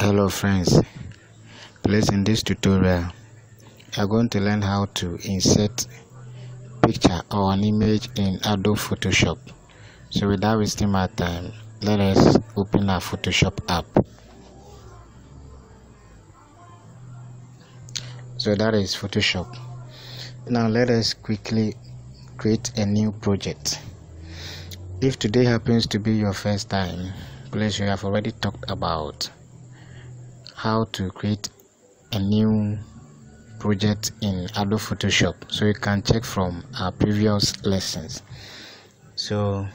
hello friends. Please in this tutorial you are going to learn how to insert picture or an image in adobe photoshop. So without wasting my time let us open our photoshop app. So that is photoshop. Now let us quickly create a new project. If today happens to be your first time please we have already talked about how to create a new project in Adobe Photoshop so you can check from our previous lessons. So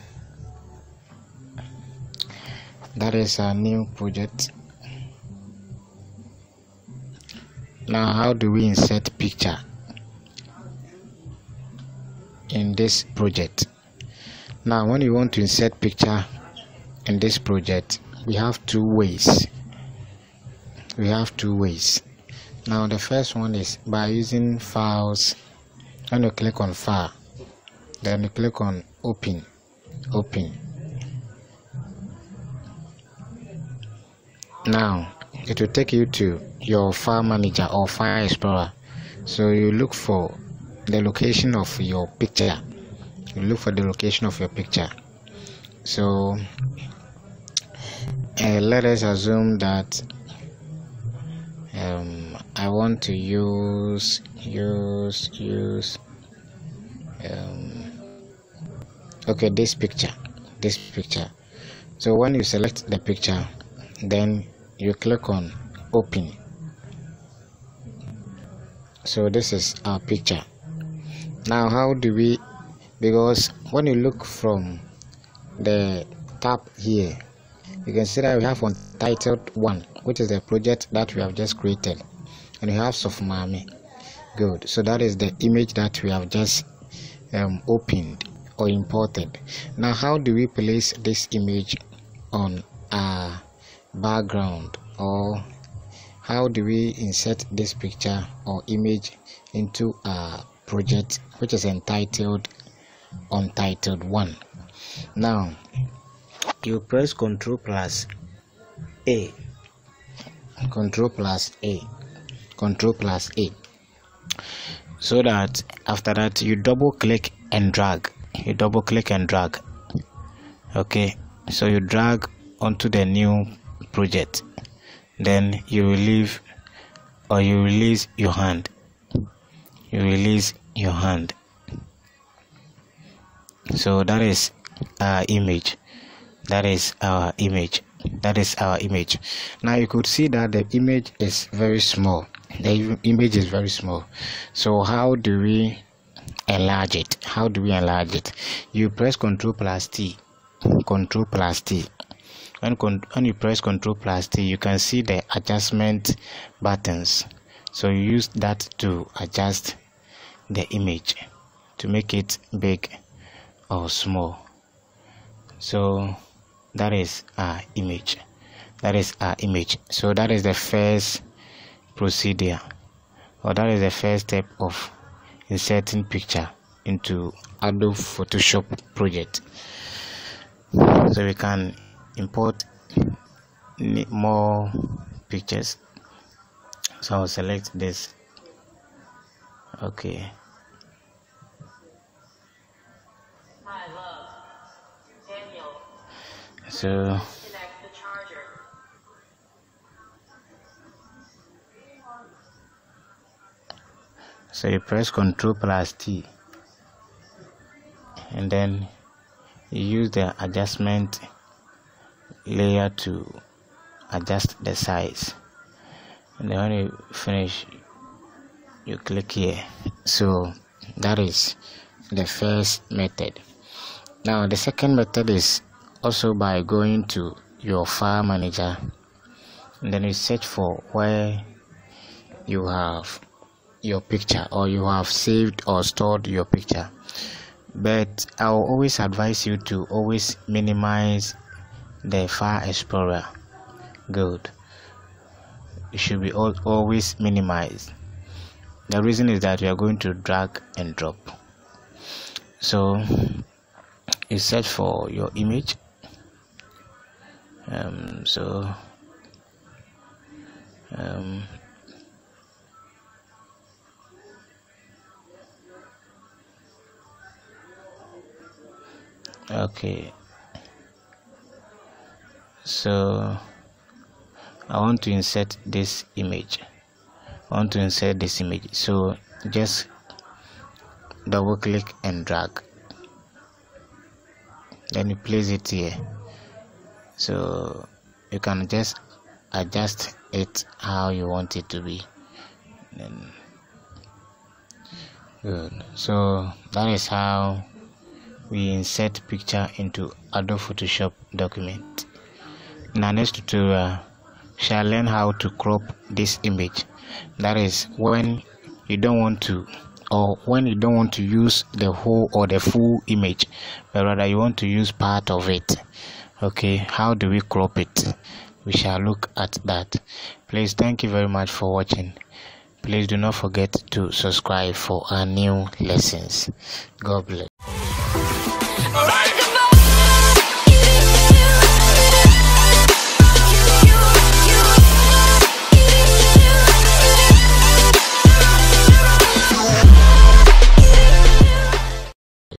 that is our new project. Now how do we insert picture in this project? Now when you want to insert picture in this project we have two ways we have two ways. Now the first one is by using files. When you click on file then you click on open open. Now it will take you to your file manager or file explorer. So you look for the location of your picture. You look for the location of your picture. So uh, let us assume that want to use use use um, okay this picture this picture. So when you select the picture then you click on open. So this is our picture. Now how do we because when you look from the tab here you can see that we have untitled one which is the project that we have just created and we have Sofmami good. So that is the image that we have just um, opened or imported. Now how do we place this image on our background? Or how do we insert this picture or image into a project which is entitled untitled one? Now you press Ctrl plus A, Ctrl plus A, Ctrl plus A, so that after that you double click and drag. You double click and drag. Okay, so you drag onto the new project, then you leave or you release your hand. You release your hand. So that is our image that is our image that is our image now you could see that the image is very small the image is very small. So how do we enlarge it? How do we enlarge it? You press ctrl plus t. Ctrl plus t. When, when you press ctrl plus t you can see the adjustment buttons. So you use that to adjust the image to make it big or small. So that is our image. That is our image. So that is the first procedure. Or that is the first step of inserting picture into Adobe Photoshop project. So we can import more pictures. So I'll select this. Okay. So so you press ctrl plus t. And then you use the adjustment layer to adjust the size. And then when you finish you click here. So that is the first method. Now the second method is also by going to your file manager. And then you search for where you have your picture or you have saved or stored your picture. But i will always advise you to always minimize the file explorer good it should be always minimized. The reason is that we are going to drag and drop. So you search for your image. Um, so um, okay. So I want to insert this image. I want to insert this image. So just double click and drag. Then you place it here. So you can just adjust it how you want it to be. Then good. So that is how we insert picture into Adobe Photoshop document. In our next tutorial shall learn how to crop this image. That is when you don't want to or when you don't want to use the whole or the full image but rather you want to use part of it. Okay how do we crop it? We shall look at that. Please thank you very much for watching. Please do not forget to subscribe for our new lessons. God bless